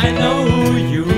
I know you.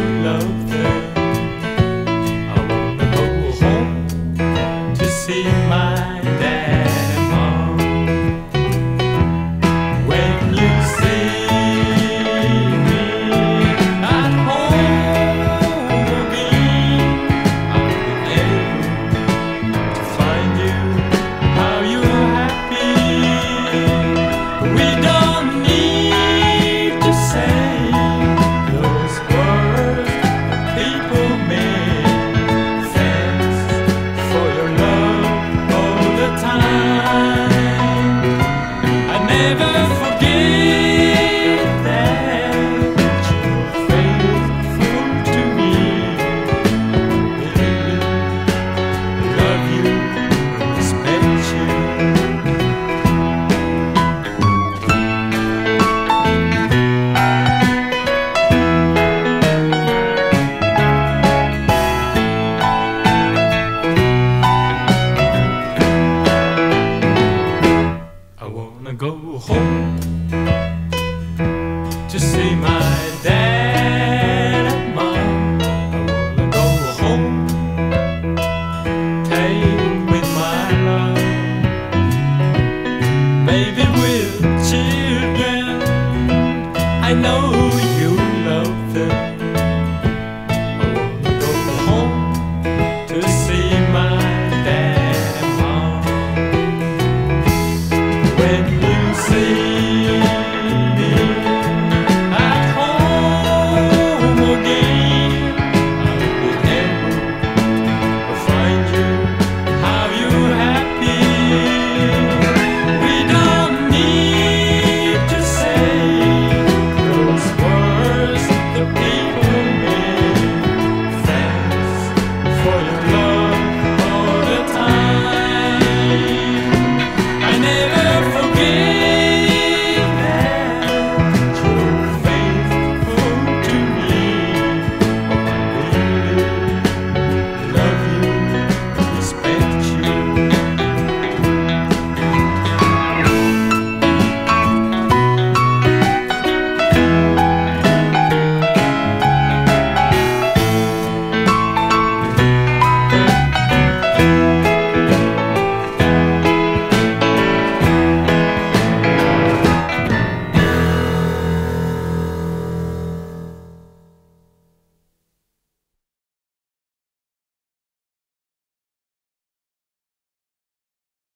never gonna go home to see my dad and mom. I'm gonna go home, take with my love, Maybe with children. I know.